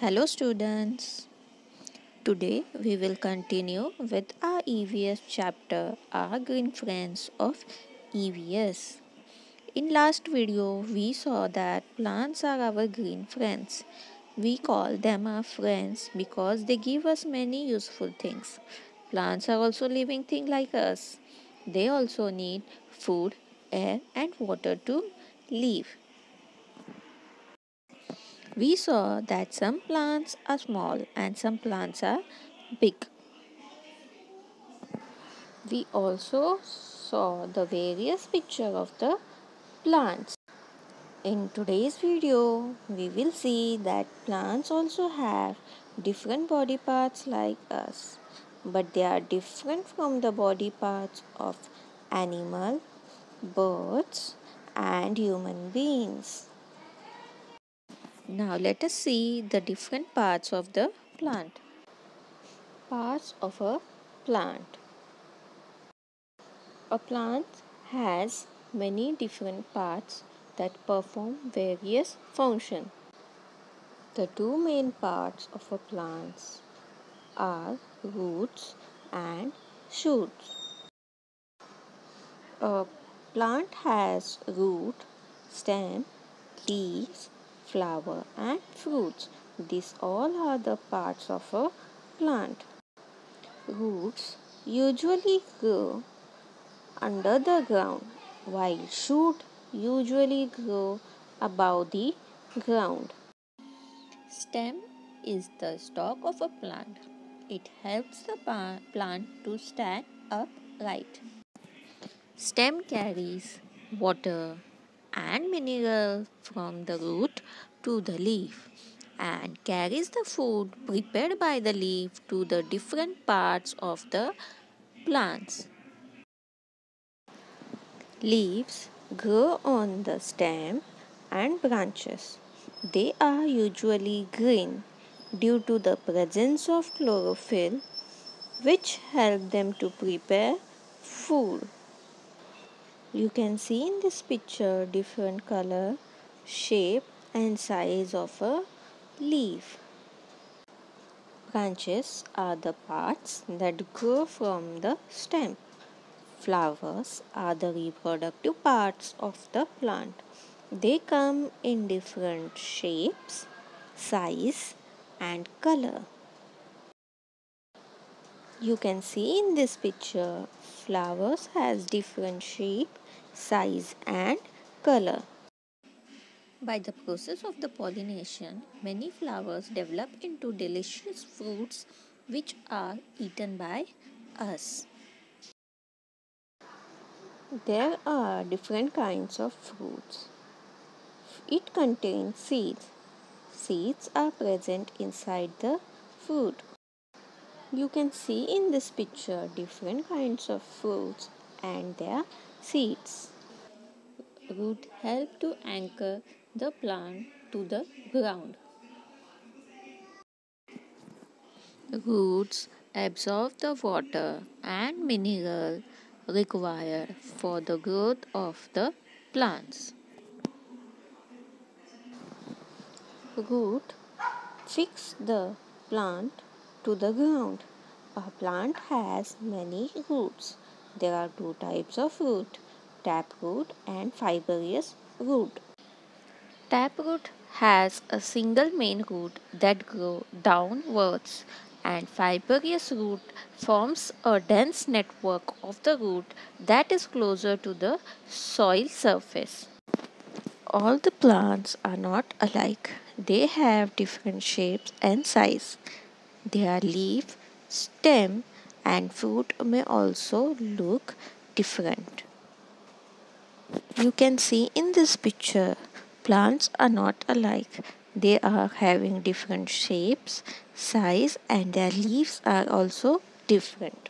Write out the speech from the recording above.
Hello students. Today we will continue with our EVS chapter Our Green Friends of EVS. In last video we saw that plants are our green friends. We call them our friends because they give us many useful things. Plants are also living things like us. They also need food, air and water to live. We saw that some plants are small and some plants are big. We also saw the various picture of the plants. In today's video, we will see that plants also have different body parts like us, but they are different from the body parts of animal, birds and human beings. Now let us see the different parts of the plant. Parts of a plant. A plant has many different parts that perform various functions. The two main parts of a plant are roots and shoots. A plant has root, stem, leaves, flower and fruits. These all are the parts of a plant. Roots usually grow under the ground while shoot usually grow above the ground. Stem is the stalk of a plant. It helps the plant to stand upright. Stem carries water, and mineral from the root to the leaf and carries the food prepared by the leaf to the different parts of the plants. Leaves grow on the stem and branches. They are usually green due to the presence of chlorophyll which help them to prepare food. You can see in this picture different color, shape and size of a leaf. Branches are the parts that grow from the stem. Flowers are the reproductive parts of the plant. They come in different shapes, size and color. You can see in this picture flowers has different shape, size and color. By the process of the pollination, many flowers develop into delicious fruits which are eaten by us. There are different kinds of fruits. It contains seeds. Seeds are present inside the fruit. You can see in this picture different kinds of fruits and their seeds. Root help to anchor the plant to the ground. Roots absorb the water and mineral required for the growth of the plants. Root fix the plant to the ground. A plant has many roots. There are two types of root, taproot and fibrous root. Taproot has a single main root that grows downwards and fibrous root forms a dense network of the root that is closer to the soil surface. All the plants are not alike. They have different shapes and size. Their leaf, stem and fruit may also look different. You can see in this picture plants are not alike. They are having different shapes, size and their leaves are also different.